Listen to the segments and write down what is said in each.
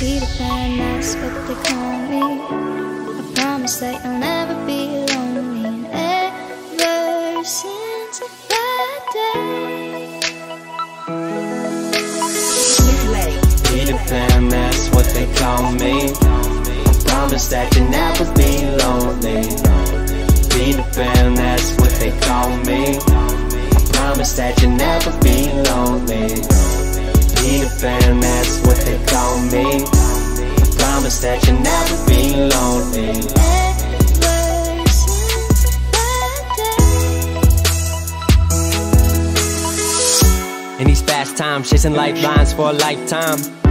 Peter Pan, that's what they call me. I promise that you'll never be lonely. And ever since that day. Peter Pan, that's what they call me. I promise that you'll never be lonely. Peter Pan, that's what they that you'll never be lonely. In these fast times, chasing lifelines for a lifetime.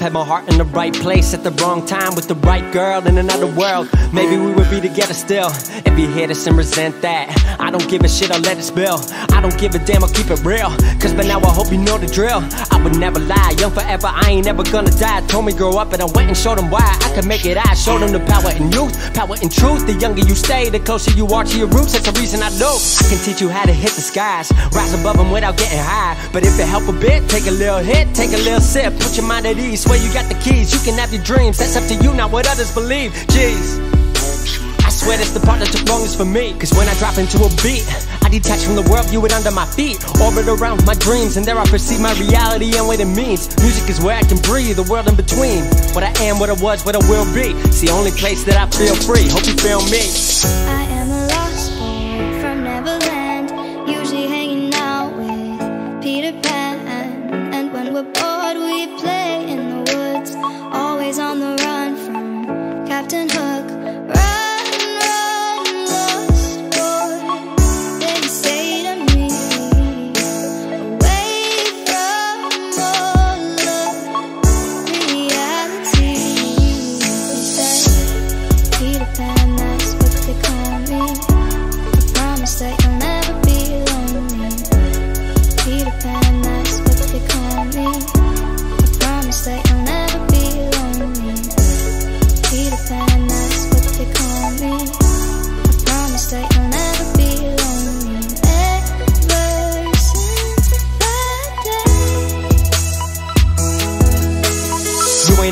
Had my heart in the right place at the wrong time with the right girl in another world. Maybe we would be together still if you hate us and resent that. I don't give a shit, I'll let it spill. I don't give a damn, I'll keep it real. Cause by now I hope you know the drill. I would never lie, young forever, I ain't ever gonna die. Told me grow up and I went and showed them why I could make it. I showed them the power in youth, power in truth. The younger you stay, the closer you are to your roots. That's the reason I know I can teach you how to hit the skies, rise above them without getting high. But if it help a bit, take a little hit, take a little sip, put your mind at ease. Swear you got the keys, you can have your dreams. That's up to you, not what others believe. Jeez. I swear that's the part that took longest for me. Cause when I drop into a beat, I detach from the world, view it under my feet. Orbit around my dreams, and there I perceive my reality and what it means. Music is where I can breathe, the world in between. What I am, what I was, what I will be. It's the only place that I feel free. Hope you feel me. I am a lost boy from Neverland, usually hanging out with Peter Pan. And when we're bored, we play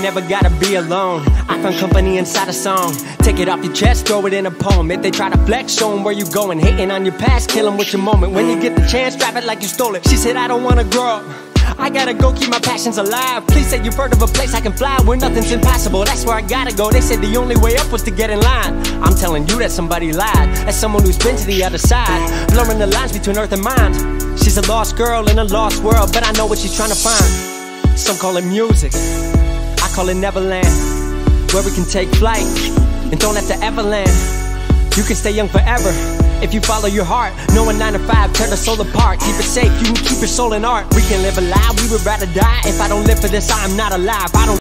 that day. You ain't ever gotta be alone. I found company inside a song. Take it off your chest, throw it in a poem. If they try to flex, show 'em where you going. Hating on your past, kill 'em with your moment. When you get the chance, drive it like you stole it. She said, I don't wanna grow up. I gotta go keep my passions alive. Please say you've heard of a place I can fly where nothing's impossible. That's where I gotta go. They said the only way up was to get in line. I'm telling you that somebody lied. As someone who's been to the other side, blurring the lines between earth and mind. She's a lost girl in a lost world, but I know what she's trying to find. Some call it music. Call it Neverland, where we can take flight and don't have to ever land. You can stay young forever if you follow your heart. No one nine to five, tear the soul apart. Keep it safe, you can keep your soul in art. We can live a lie, we would rather die. If I don't live for this, I am not alive. I don't